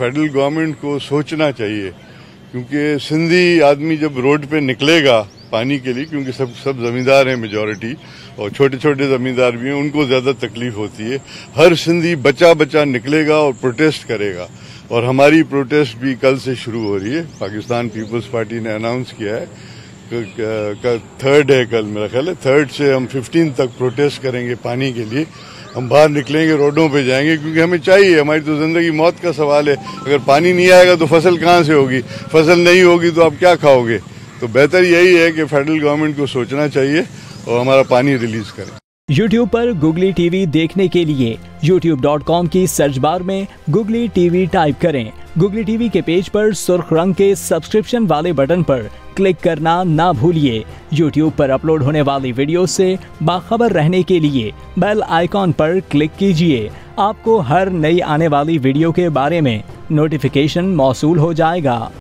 Federal government को सोचना चाहिए, क्योंकि सिंधी आदमी जब रोड पे निकलेगा पानी के लिए, क्योंकि सब सब जमींदार हैं मेजोरिटी और छोटे छोटे जमींदार भी हैं, उनको ज़्यादा तकलीफ़ होती है। हर सिंधी बचा बचा निकलेगा और प्रोटेस्ट करेगा। और हमारी प्रोटेस्ट भी कल से शुरू हो रही है। पाकिस्तान पीपल्स पार्टी ने अनाउंस किया है थर्ड है कल, मेरा ख्याल है। थर्ड से हम फिफ्टीन तक प्रोटेस्ट करेंगे पानी के लिए। हम बाहर निकलेंगे, रोडों पे जाएँगे, क्योंकि हमें चाहिए, हमारी तो ज़िंदगी मौत का सवाल है। अगर पानी नहीं आएगा तो फ़सल कहाँ से होगी? फ़सल नहीं होगी तो आप क्या खाओगे? तो बेहतर यही है कि फेडरल गवर्नमेंट को सोचना चाहिए और हमारा पानी रिलीज़ करें। YouTube पर गुगली टीवी देखने के लिए youtube.com की सर्च बार में गुगली टीवी टाइप करें। गुगली टीवी के पेज पर सुर्ख रंग के सब्सक्रिप्शन वाले बटन पर क्लिक करना ना भूलिए। यूट्यूब पर अपलोड होने वाली वीडियो से बाखबर रहने के लिए बेल आइकॉन पर क्लिक कीजिए। आपको हर नई आने वाली वीडियो के बारे में नोटिफिकेशन मौसू हो जाएगा।